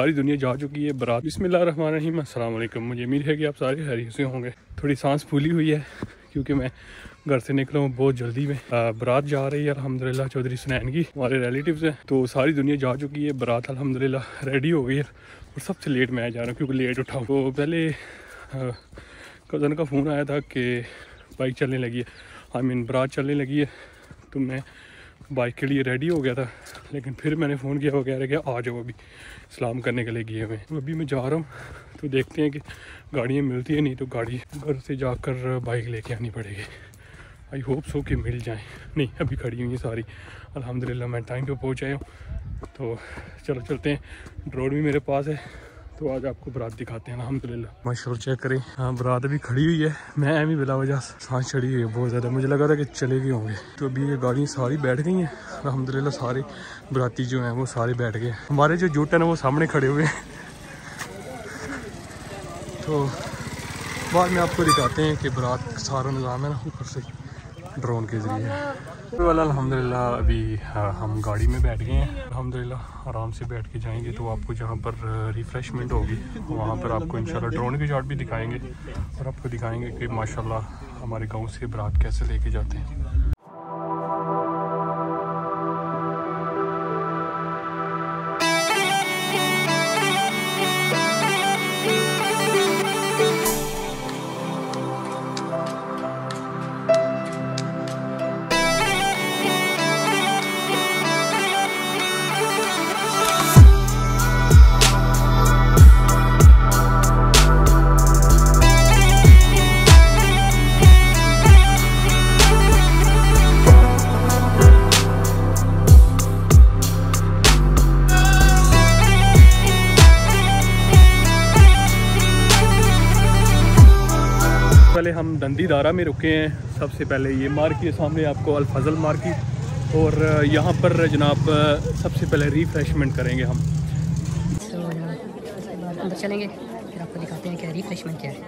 सारी दुनिया जा चुकी है। बरात। बिसमीम मुझे उम्मीद है कि आप सारे हरी से होंगे। थोड़ी सांस फूली हुई है, क्योंकि मैं घर से निकला हूँ बहुत जल्दी में। बरात जा रही है अलहमदिल्ला चौधरी सुनैन की। हमारे रिलेटिव्स हैं। तो सारी दुनिया जा चुकी है। बारात अलहमदिल्ला रेडी हो गई है। और सबसे लेट मैं जा रहा हूँ, क्योंकि लेट उठाऊँ तो पहले कज़न का फ़ोन आया था कि बाइक चलने लगी है। आई मीन बारात चलने लगी है। तो मैं बाइक के लिए रेडी हो गया था, लेकिन फिर मैंने फ़ोन किया, वो कह रहे क्या आ जाओ अभी, सलाम करने के लिए गए हुए हैं। अभी मैं जा रहा हूँ तो देखते हैं कि गाड़ियाँ मिलती है नहीं तो गाड़ी घर से जाकर बाइक लेके आनी पड़ेगी। आई होप सो कि मिल जाएँ। नहीं, अभी खड़ी हुई है सारी। अलहमदिल्ला मैं टाइम पर पहुँच आया हूँ तो चलो चलते हैं। ड्रोन भी मेरे पास है। तो आज आपको बरात दिखाते हैं अलहमदुल्ला मशहूर चेक करें। हाँ बरात अभी खड़ी हुई है। मैं अभी बिला वजह सांस चढ़ी हुई है बहुत ज़्यादा। मुझे लगा था कि चले गए होंगे। तो अभी ये गाड़ियाँ सारी बैठ गई हैं। अलहमदिल्ला सारे बराती जो हैं, वो सारे बैठ गए। हमारे जो जूट है वो सामने खड़े हुए हैं। तो बाद में आपको दिखाते हैं कि बरात सारा निज़ाम है ना, ऊपर से। ड्रोन के ज़रिए। तो अलहमदिल्ला अभी हाँ, हम गाड़ी में बैठ गए हैं। अलहमदिल्ला आराम से बैठ के जाएँगे तो आपको जहाँ पर रिफ़्रेशमेंट होगी, वहाँ पर आपको इंशाल्लाह ड्रोन के शॉट भी दिखाएँगे और आपको दिखाएँगे कि माशाल्लाह हमारे गाँव से बरात कैसे लेके जाते हैं। पहले हम दंदीदारा में रुके हैं। सबसे पहले ये मार्केट सामने आपको अलफजल मार्केट और यहाँ पर जनाब सबसे पहले रिफ्रेशमेंट करेंगे तो हम। अंदर चलेंगे, फिर आपको दिखाते हैं क्या रिफ्रेशमेंट क्या है।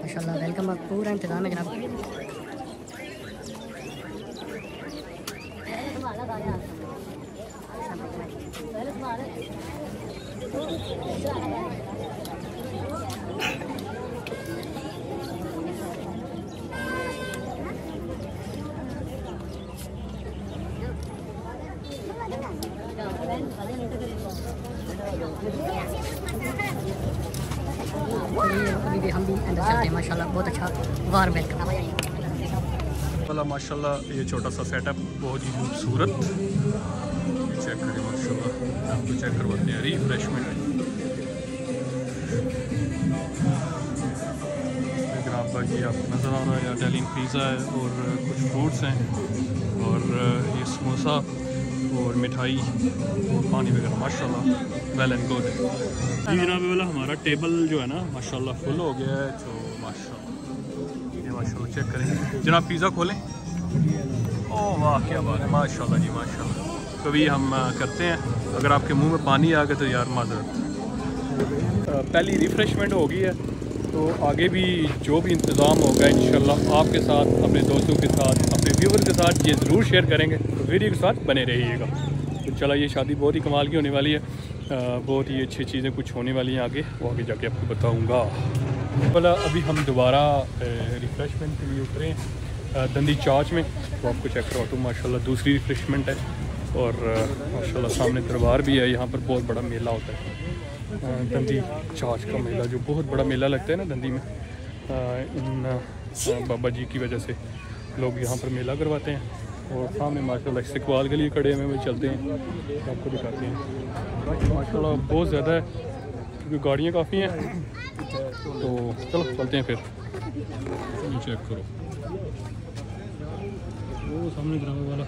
माशा वेलकम आप, पूरा इंतज़ाम है जनाब। माशाल्लाह, बहुत अच्छा वार वेलकम वाला माशाल्लाह, ये छोटा सा सेटअप बहुत ही खूबसूरत। चेक करें, माशाल्लाह, आपको चेक करवाते हैं रिफ्रेशमेंट ग्राम बाकी आपको नज़र आ रहा है इटालियन पिज़्ज़ा है और कुछ फ्रूट्स हैं। और, ये समोसा और मिठाई और पानी वगैरह, माशाल्लाह वेल एंड गुड जी जनाब वाला हमारा टेबल जो है ना, माशाल्लाह फुल हो गया है तो माशाल्लाह। ये माशाल्लाह चेक करें जनाब पिज़्ज़ा खोलें? ओह, वाह, क्या बात है। माशाल्लाह जी, माशाल्लाह। तो कभी हम करते हैं। अगर आपके मुँह में पानी आ गया तो यार माजर पहली रिफ़्रेशमेंट हो गई है। तो आगे भी जो भी इंतज़ाम होगा इन आपके साथ, अपने दोस्तों के साथ, अपने व्यूवर के साथ, ये ज़रूर शेयर करेंगे। तो वीडियो के साथ बने रहिएगा। तो चला ये शादी बहुत ही कमाल की होने वाली है। बहुत ही अच्छी चीज़ें कुछ होने वाली हैं आगे। वो आगे जाके आपको बताऊँगा। बोला अभी हम दोबारा रिफ़्रेशमेंट के लिए उतरे हैं दंदी चाच में तो आपको चेक करवा तो माशा दूसरी रिफ़्रेशमेंट है, और माशा सामने दरबार भी है, यहाँ पर बहुत बड़ा मेला होता है। दंदी चाच का मेला, जो बहुत बड़ा मेला लगता है ना दंदी में इन बाबा जी की वजह से लोग यहाँ पर मेला करवाते हैं, और सामने माशा इस्तेवाल के लिए खड़े हमें चलते हैं, आपको दिखाते हैं। माशा बहुत ज़्यादा है। क्योंकि गाड़ियाँ काफ़ी हैं। तो चलो, चलते हैं फिर। चेक करो। वो सामने ग्रामे वाला।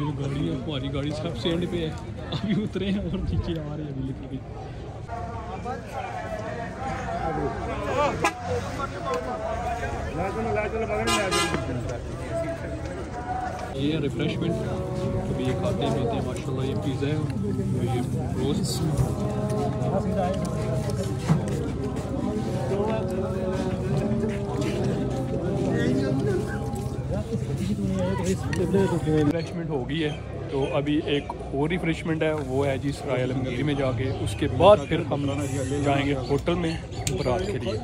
ये गाड़ी है हमारी गाड़ी, सब सेंड पे है। अभी उतरे हैं और नीचे आ रहे हैं अभी लेकर गई ये रिफ्रेशमेंट कभी तो ये खाते पीते हैं, माशाल्लाह, ये पिज़्ज़ा है ये रोस्ट रिफ्रेशमेंट हो गई है तो अभी एक और रिफ्रेशमेंट है, वो है जी सराय अलमगीर में जाके, उसके बाद फिर हम जाएँगे होटल में रात के लिए।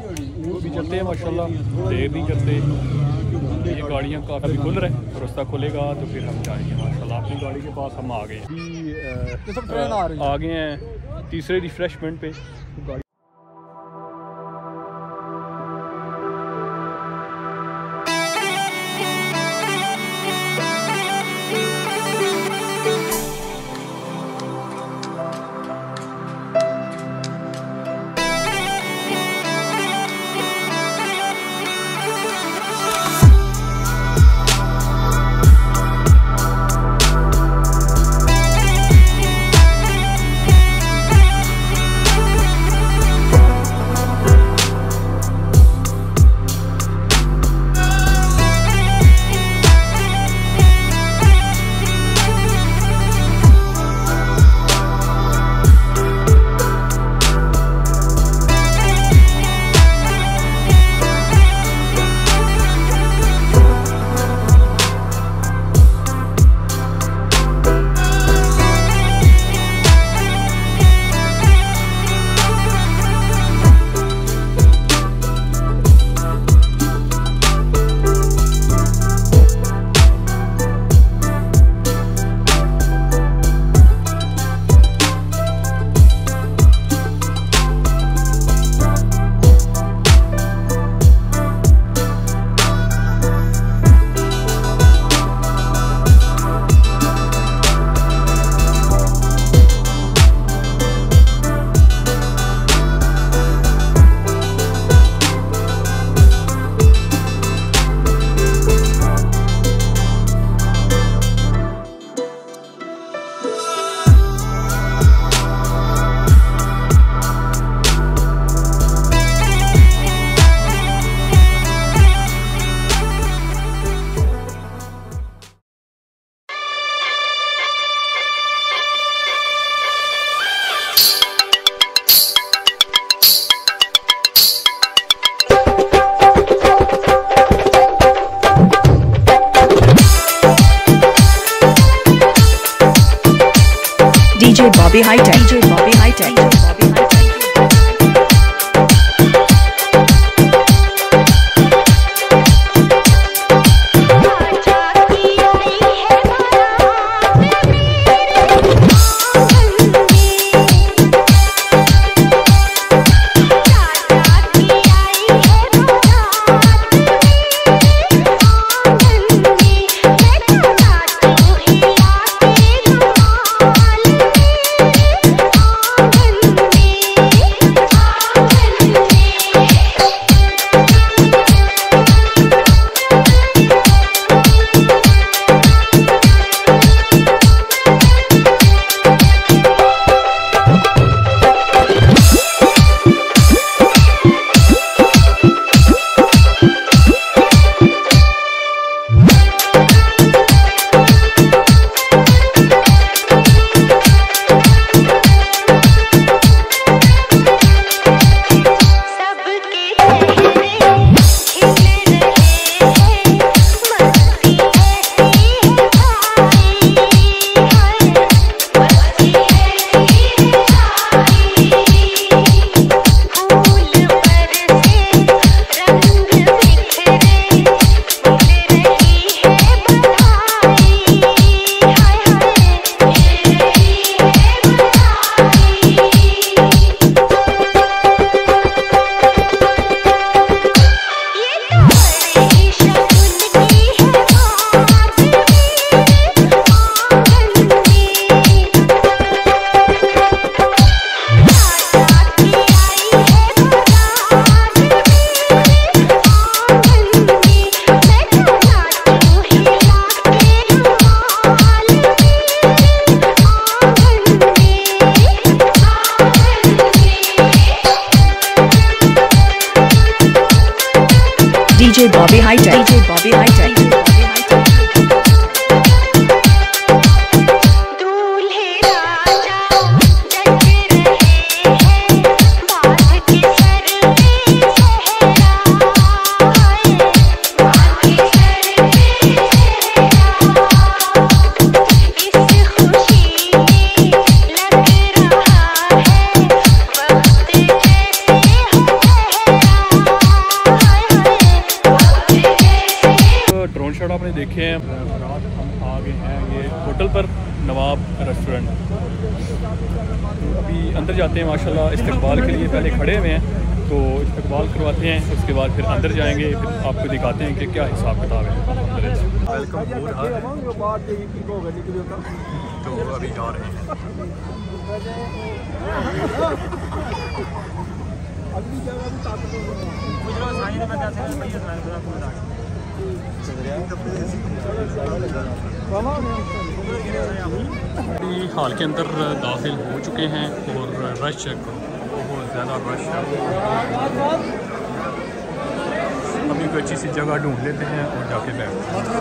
वो भी चलते हैं, माशाल्लाह, देर नहीं चलते। गाड़ियाँ काफ़ी अभी खुल रहे हैं रास्ता खुलेगा तो फिर हम जाएँगे। माशाल्लाह अपनी गाड़ी के पास हम आ गए। हैं आ गए हैं तीसरे रिफ्रेशमेंट पे। Bobby High Tech. DJ Bobby High Tech. DJ Bobby I हैं ये होटल पर नवाब रेस्टोरेंट। तो अभी अंदर जाते हैं माशाल्लाह इस्तकबाल के लिए पहले खड़े हुए हैं तो इस्तकबाल करवाते हैं उसके बाद फिर अंदर जाएँगे फिर आपको दिखाते हैं कि क्या हिसाब किताब है। तो अभी जा रहे हैं। अभी हाल के अंदर दाखिल हो चुके हैं और रश चेक करो। बहुत ज़्यादा रश है। अभी कोई अच्छी सी जगह ढूंढ लेते हैं और जाके बैठते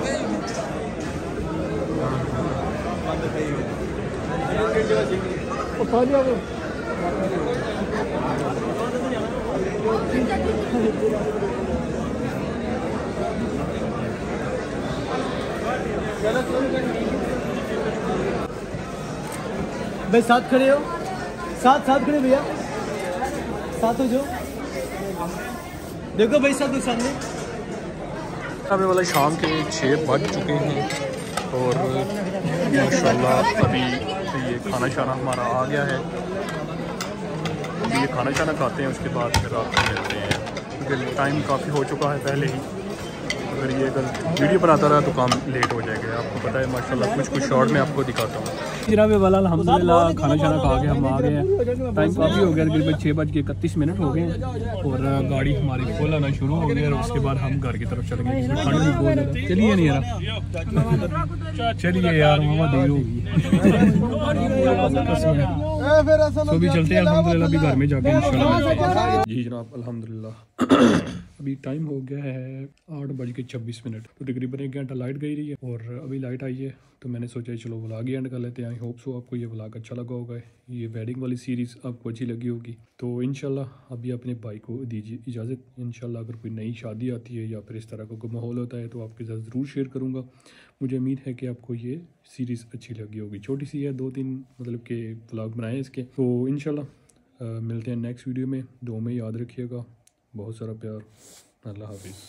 भाई, साथ खड़े हो। साथ साथ खड़े भैया। साथ हो जाओ। देखो भाई, साथ सामने अभी वाला शाम के छः बज चुके हैं और माशाल्लाह अभी ये खाना शाना हमारा आ गया है। ये खाना शाना खाते हैं, उसके बाद फिर रात को मिलते हैं। क्योंकि टाइम काफ़ी हो चुका है, पहले ही। अगर ये अगर वीडियो बनाता रहा तो काम लेट हो जाएगा। आपको पता है माशाल्लाह कुछ कुछ शॉर्ट में आपको दिखाता हूँ। जनाब वाला अलहमदिल्ला खाना शाना खा के हम आ गए हैं। टाइम काफ़ी हो गया करीबन छः बज के इकतीस मिनट हो गए हैं और गाड़ी हमारी खोल आना शुरू हो गई है और उसके बाद हम घर की तरफ़ भी बहुत चलिए नहीं यार। चलिए यार मामा देर होगी तो भी चलते हैं अलहमदिल्ला अभी घर में जाके जी जनाब अल्हम्दुलिल्लाह। अभी टाइम हो गया है आठ बज के छब्बीस मिनट तो तकरीबन एक घंटा लाइट गई रही है और अभी लाइट आई है। तो मैंने सोचा चलो व्लॉग ही एंड कर लेते हैं। आई होप सो आपको ये व्लॉग अच्छा लगा होगा। ये वेडिंग वाली सीरीज़ आपको अच्छी लगी होगी। तो इनशाला अभी अपने भाई को दीजिए इजाज़त। इनशाला अगर कोई नई शादी आती है या फिर इस तरह का कोई माहौल होता है तो आपके साथ ज़रूर शेयर करूँगा। मुझे उम्मीद है कि आपको ये सीरीज़ अच्छी लगी होगी। छोटी सी है, दो तीन मतलब के व्लॉग बनाए इसके। तो इनशाला मिलते हैं नेक्स्ट वीडियो में। दो में याद रखिएगा। बहुत सारा प्यार अल्लाह हाफिज़।